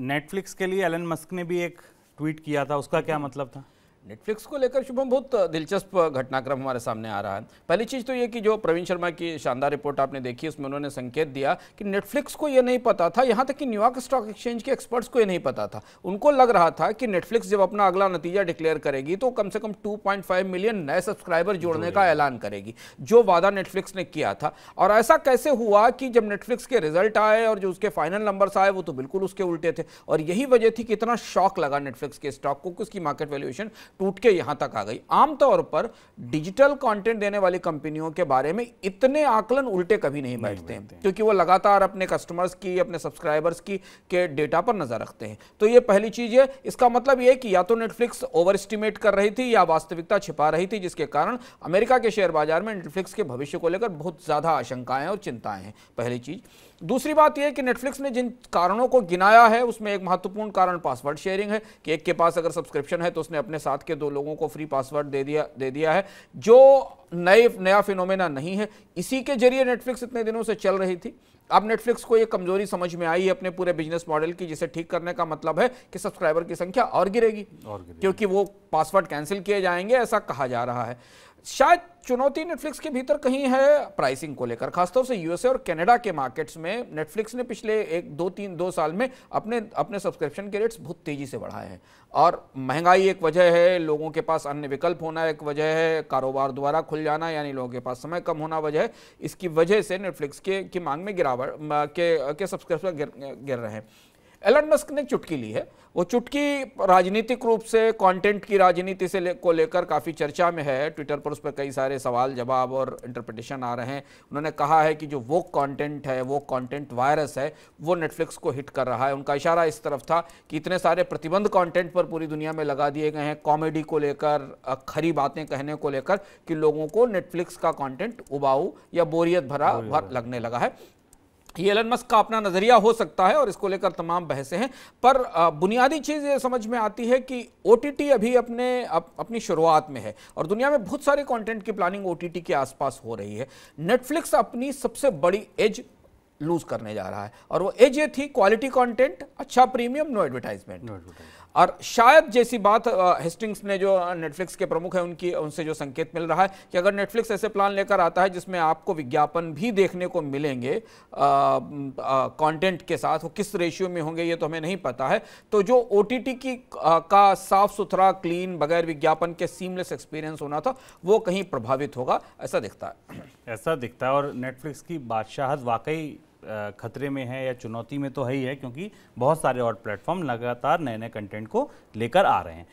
Netflix के लिए Elon Musk ने भी एक ट्वीट किया था, उसका क्या मतलब था? नेटफ्लिक्स को लेकर शुभम, बहुत दिलचस्प घटनाक्रम हमारे सामने आ रहा है। पहली चीज़ तो ये कि जो प्रवीण शर्मा की शानदार रिपोर्ट आपने देखी, उसमें उन्होंने संकेत दिया कि नेटफ्लिक्स को ये नहीं पता था, यहाँ तक कि न्यूयॉर्क स्टॉक एक्सचेंज के एक्सपर्ट्स को ये नहीं पता था। उनको लग रहा था कि नेटफ्लिक्स जब अपना अगला नतीजा डिक्लेयर करेगी तो कम से कम टू मिलियन नए सब्सक्राइबर जोड़ने का ऐलान करेगी, जो वादा नेटफ्लिक्स ने किया था। और ऐसा कैसे हुआ कि जब नेटफ्लिक्स के रिज़ल्ट आए और जो उसके फाइनल नंबर आए, वो तो बिल्कुल उसके उल्टे थे। और यही वजह थी कि इतना शॉक लगा नेटफ्लिक्स के स्टॉक को उसकी मार्केट वैल्यूएशन टूट के यहाँ तक आ गई। आमतौर पर डिजिटल कंटेंट देने वाली कंपनियों के बारे में इतने आकलन उल्टे कभी नहीं बैठते हैं क्योंकि वो लगातार अपने कस्टमर्स की अपने सब्सक्राइबर्स की के डेटा पर नज़र रखते हैं। तो ये पहली चीज़ है। इसका मतलब ये कि या तो नेटफ्लिक्स ओवर एस्टिमेट कर रही थी या वास्तविकता छिपा रही थी जिसके कारण अमेरिका के शेयर बाज़ार में नेटफ्लिक्स के भविष्य को लेकर बहुत ज़्यादा आशंकाएँ और चिंताएँ हैं। पहली चीज़। दूसरी बात यह कि नेटफ्लिक्स ने जिन कारणों को गिनाया है उसमें एक महत्वपूर्ण कारण पासवर्ड शेयरिंग है कि एक के पास अगर सब्सक्रिप्शन है तो उसने अपने साथ के दो लोगों को फ्री पासवर्ड दे दिया दे दिया है। जो नए नया फिनोमेना नहीं है इसी के ज़रिए नेटफ्लिक्स इतने दिनों से चल रही थी। अब नेटफ्लिक्स को ये कमज़ोरी समझ में आई है अपने पूरे बिज़नेस मॉडल की जिसे ठीक करने का मतलब है कि सब्सक्राइबर की संख्या और गिरेगी और गिरेगी। क्योंकि वो पासवर्ड कैंसिल किए जाएँगे ऐसा कहा जा रहा है। शायद चुनौती नेटफ्लिक्स के भीतर कहीं है प्राइसिंग को लेकर खासतौर से यूएसए और कनाडा के मार्केट्स में नेटफ्लिक्स ने पिछले एक दो तीन दो साल में अपने अपने सब्सक्रिप्शन के रेट्स बहुत तेज़ी से बढ़ाए हैं। और महँगाई एक वजह है लोगों के पास अन्य विकल्प होना एक वजह है कारोबार दोबारा खुल जाना यानी लोगों के पास समय कम होना वजह है इसकी वजह से नेटफ्लिक्स के की मांग में गिरावट के, के सब्सक्रिप्शन गिर, गिर रहे हैं। एलन मस्क ने चुटकी ली है। वो चुटकी राजनीतिक रूप से कंटेंट की राजनीति से ले, को लेकर काफ़ी चर्चा में है। ट्विटर पर उस पर कई सारे सवाल जवाब और इंटरप्रिटेशन आ रहे हैं। उन्होंने कहा है कि जो वो कंटेंट है वो कंटेंट वायरस है वो नेटफ्लिक्स को हिट कर रहा है। उनका इशारा इस तरफ़ था कि इतने सारे प्रतिबंध कंटेंट पर पूरी दुनिया में लगा दिए गए हैं कॉमेडी को लेकर खरी बातें कहने को लेकर कि लोगों को नेटफ्लिक्स का कॉन्टेंट उबाऊ या बोरियत भरा भर। लगने लगा है। ये एलन मस्क का अपना नज़रिया हो सकता है और इसको लेकर तमाम बहसें हैं। पर बुनियादी चीज़ ये समझ में आती है कि ओटीटी अभी अपने अप, अपनी शुरुआत में है और दुनिया में बहुत सारे कंटेंट की प्लानिंग ओटीटी के आसपास हो रही है। नेटफ्लिक्स अपनी सबसे बड़ी एज लूज करने जा रहा है और वो एज ये थी क्वालिटी कॉन्टेंट अच्छा प्रीमियम नो एडवर्टाइजमेंट और शायद जैसी बात हेस्टिंग्स ने जो नेटफ्लिक्स के प्रमुख हैं उनकी उनसे जो संकेत मिल रहा है कि अगर नेटफ्लिक्स ऐसे प्लान लेकर आता है जिसमें आपको विज्ञापन भी देखने को मिलेंगे कंटेंट के साथ वो किस रेशियो में होंगे ये तो हमें नहीं पता है तो जो ओटीटी की आ, का साफ़ सुथरा क्लीन बगैर विज्ञापन के सीमलेस एक्सपीरियंस होना था वो कहीं प्रभावित होगा ऐसा दिखता है। ऐसा दिखता है और नेटफ्लिक्स की बादशाहत वाकई खतरे में है या चुनौती में तो है ही है, क्योंकि बहुत सारे और प्लेटफॉर्म लगातार नए नए कंटेंट को लेकर आ रहे हैं।